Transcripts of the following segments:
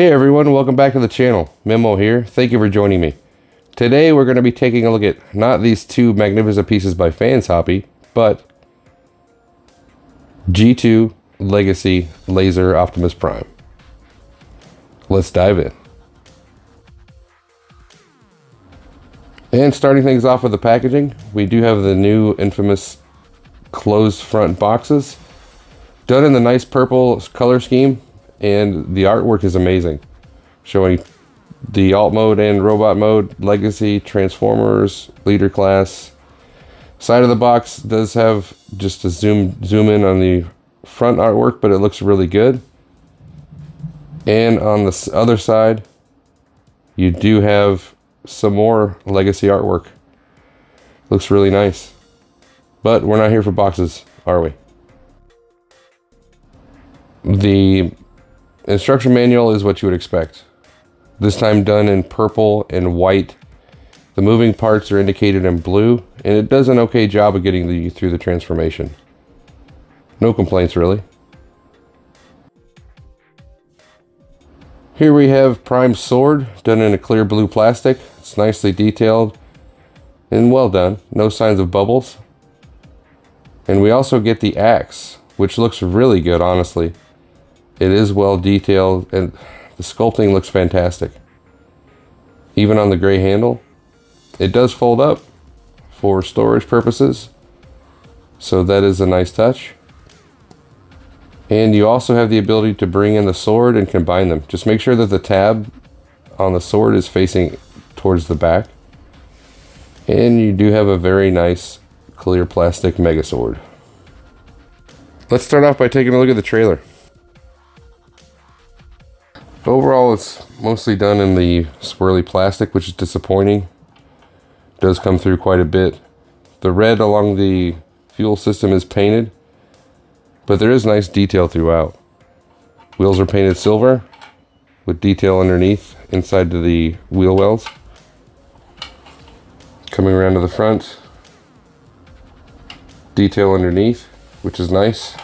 Hey everyone, welcome back to the channel. Memo here. Thank you for joining me. Today we're going to be taking a look at not these two magnificent pieces by Fans Hobby, but G2 Legacy Laser Optimus Prime. Let's dive in. And starting things off with the packaging, we do have the new infamous closed front boxes. Done in the nice purple color scheme, and the artwork is amazing. Showing the alt mode and robot mode, legacy, transformers, leader class. Side of the box does have just a zoom zoom in on the front artwork, but it looks really good. And on the other side, you do have some more legacy artwork. Looks really nice. But we're not here for boxes, are we? The instruction manual is what you would expect. This time done in purple and white. The moving parts are indicated in blue, and it does an okay job of getting you through the transformation. No complaints really. Here we have Prime Sword, done in a clear blue plastic. It's nicely detailed and well done. No signs of bubbles. And we also get the axe, which looks really good, honestly. It is well detailed and the sculpting looks fantastic. Even on the gray handle. It does fold up for storage purposes. So that is a nice touch. And you also have the ability to bring in the sword and combine them. Just make sure that the tab on the sword is facing towards the back. And you do have a very nice clear plastic Megazord. Let's start off by taking a look at the trailer. Overall, it's mostly done in the swirly plastic, which is disappointing. It does come through quite a bit. The red along the fuel system is painted, but there is nice detail throughout. Wheels are painted silver with detail underneath inside to the wheel wells. Coming around to the front, detail underneath, which is nice.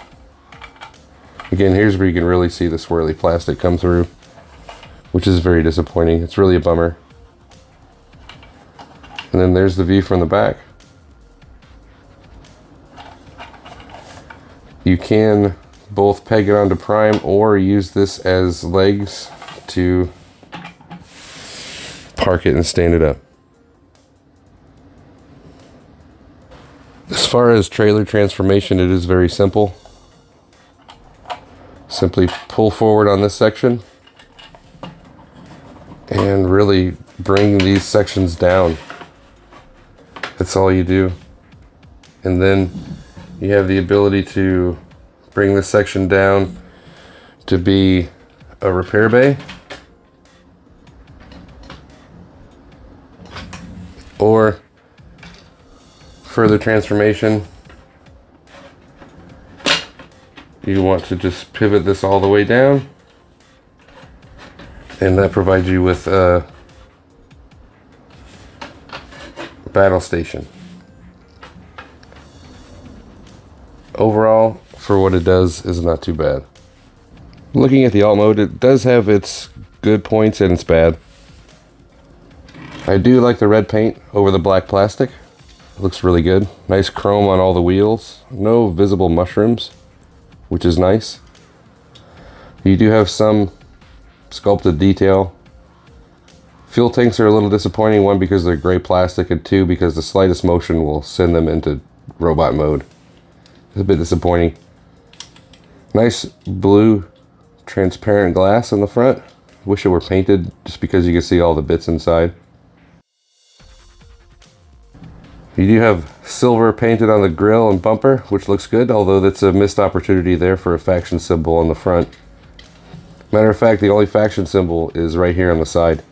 Again, here's where you can really see the swirly plastic come through which is very disappointing. It's really a bummer. And then there's the view from the back. You can both peg it onto prime or use this as legs to park it and stand it up. As far as trailer transformation, it is very simple. Simply pull forward on this section really bring these sections down. That's all you do. And then you have the ability to bring this section down to be a repair bay. Or further transformation, you want to just pivot this all the way down and that provides you with a battle station. Overall, for what it does, is not too bad. Looking at the alt mode, it does have its good points and its bad. I do like the red paint over the black plastic. It looks really good. Nice chrome on all the wheels. No visible mushrooms, which is nice. You do have some sculpted detail. Fuel tanks are a little disappointing, one because they're gray plastic, and two because the slightest motion will send them into robot mode. It's a bit disappointing. Nice blue transparent glass on the front. Wish it were painted just because you can see all the bits inside. You do have silver painted on the grill and bumper, which looks good, although that's a missed opportunity there for a faction symbol on the front. Matter of fact, the only faction symbol is right here on the side.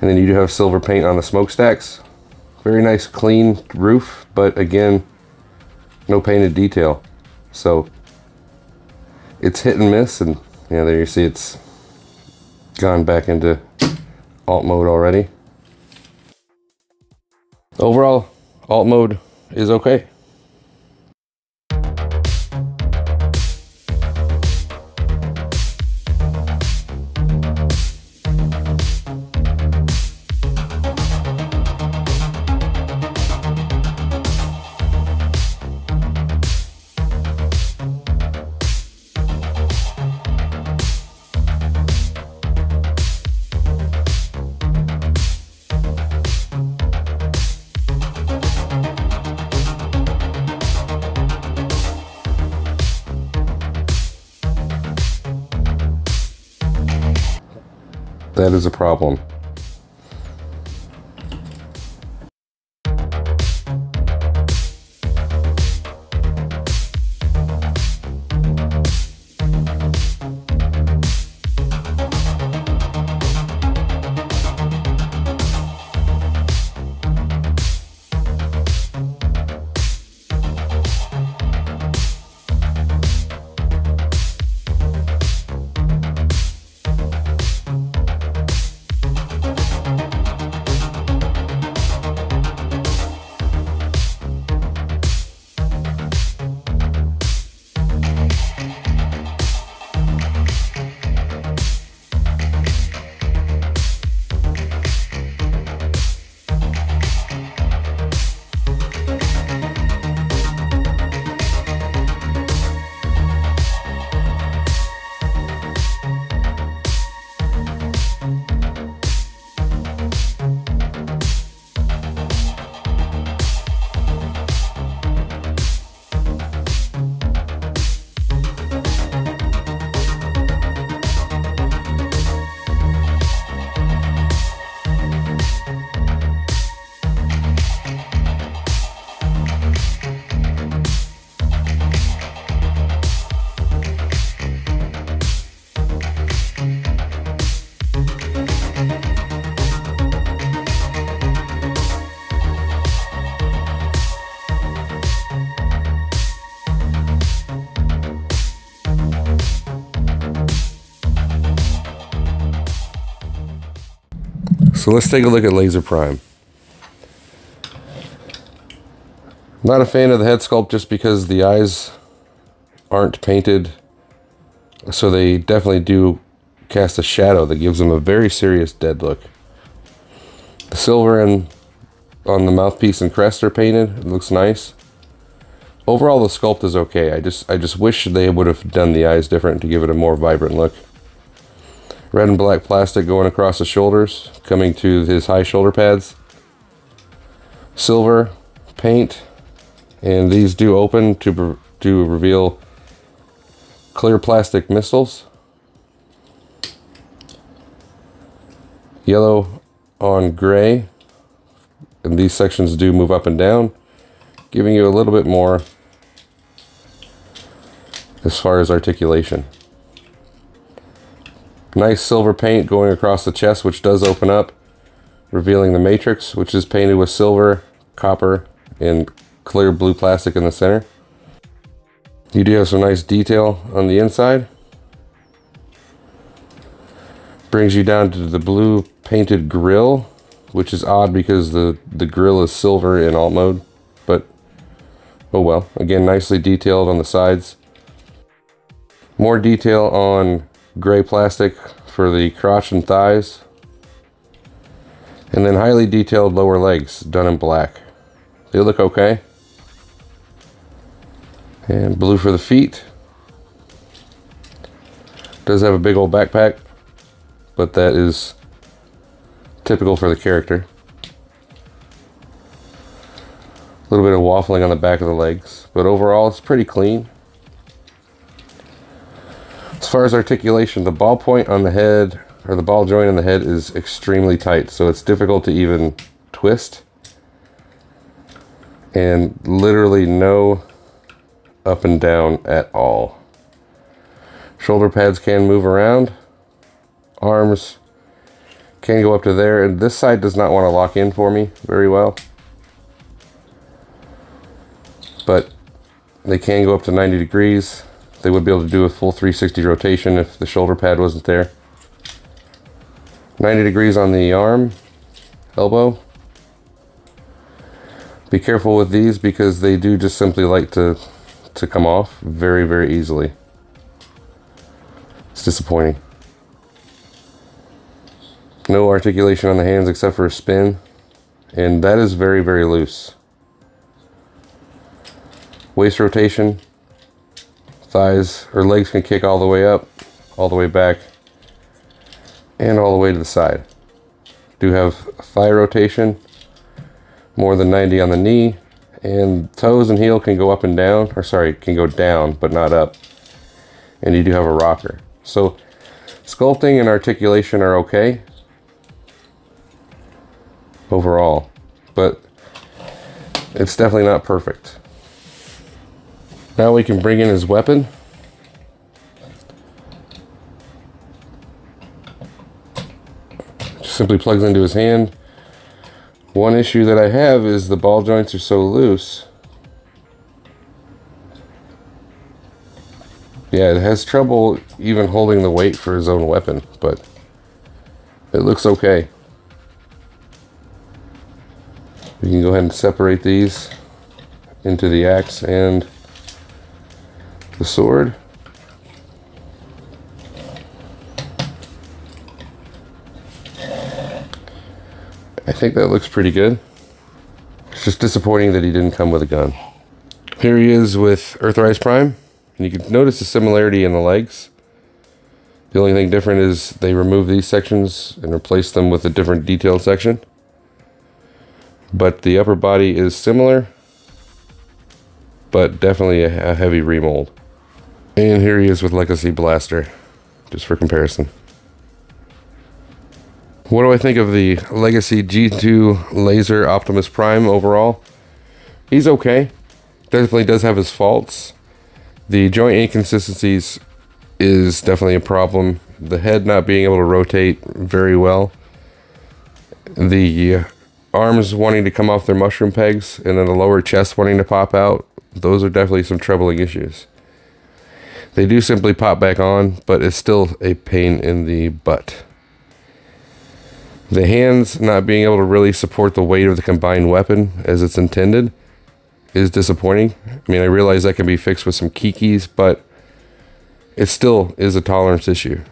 And then you do have silver paint on the smokestacks. Very nice clean roof, but again, no painted detail. So it's hit and miss and yeah, there you see it's gone back into alt mode already. Overall, alt mode is okay. That is a problem. So let's take a look at Laser Prime. Not a fan of the head sculpt just because the eyes aren't painted. So they definitely do cast a shadow that gives them a very serious dead look. The silver and on the mouthpiece and crest are painted. It looks nice. Overall the sculpt is okay. I just I just wish they would have done the eyes different to give it a more vibrant look. Red and black plastic going across the shoulders, coming to his high shoulder pads. Silver paint, and these do open to, to reveal clear plastic missiles. Yellow on gray, and these sections do move up and down, giving you a little bit more as far as articulation. Nice silver paint going across the chest, which does open up, revealing the matrix, which is painted with silver, copper, and clear blue plastic in the center. You do have some nice detail on the inside. Brings you down to the blue painted grill, which is odd because the, the grill is silver in alt mode, but oh well. Again, nicely detailed on the sides. More detail on gray plastic for the crotch and thighs. And then highly detailed lower legs done in black. They look okay. And blue for the feet. Does have a big old backpack, but that is typical for the character. A little bit of waffling on the back of the legs, but overall it's pretty clean far as articulation, the ball point on the head, or the ball joint on the head is extremely tight, so it's difficult to even twist. And literally no up and down at all. Shoulder pads can move around. Arms can go up to there, and this side does not want to lock in for me very well. But they can go up to 90 degrees. They would be able to do a full 360 rotation if the shoulder pad wasn't there. 90 degrees on the arm, elbow. Be careful with these because they do just simply like to, to come off very, very easily. It's disappointing. No articulation on the hands except for a spin. And that is very, very loose. Waist rotation, thighs or legs can kick all the way up, all the way back, and all the way to the side. Do have thigh rotation, more than 90 on the knee, and toes and heel can go up and down, or sorry, can go down, but not up. And you do have a rocker. So Sculpting and articulation are okay overall, but it's definitely not perfect. Now we can bring in his weapon. Simply plugs into his hand. One issue that I have is the ball joints are so loose. Yeah, it has trouble even holding the weight for his own weapon, but it looks okay. We can go ahead and separate these into the axe and the sword. I think that looks pretty good. It's just disappointing that he didn't come with a gun. Here he is with Earthrise Prime. And you can notice the similarity in the legs. The only thing different is they remove these sections and replace them with a different detailed section. But the upper body is similar, but definitely a, heavy remold. And here he is with Legacy Blaster, just for comparison. What do I think of the Legacy G2 Laser Optimus Prime overall? He's okay. Definitely does have his faults. The joint inconsistencies is definitely a problem. The head not being able to rotate very well. The uh, arms wanting to come off their mushroom pegs and then the lower chest wanting to pop out. Those are definitely some troubling issues. They do simply pop back on, but it's still a pain in the butt. The hands not being able to really support the weight of the combined weapon as it's intended is disappointing. I mean, I realize that can be fixed with some kikis, but it still is a tolerance issue.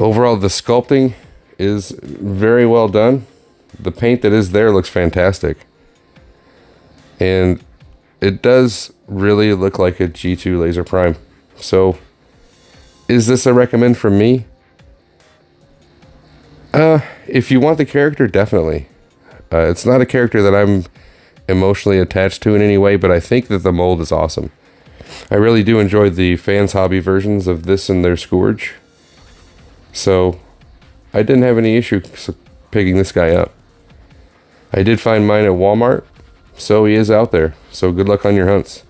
Overall, the sculpting is very well done. The paint that is there looks fantastic. And it does really look like a G2 Laser Prime. So, is this a recommend from me? Uh, if you want the character, definitely. Uh, it's not a character that I'm emotionally attached to in any way, but I think that the mold is awesome. I really do enjoy the fans hobby versions of this and their Scourge. So I didn't have any issue picking this guy up. I did find mine at Walmart, so he is out there. So good luck on your hunts.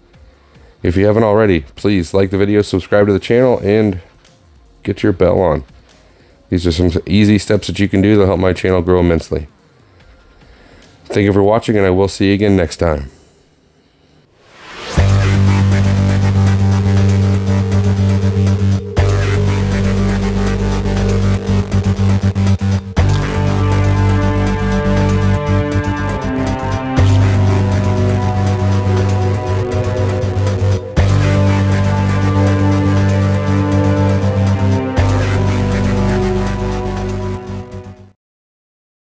If you haven't already, please like the video, subscribe to the channel, and get your bell on. These are some easy steps that you can do to help my channel grow immensely. Thank you for watching, and I will see you again next time.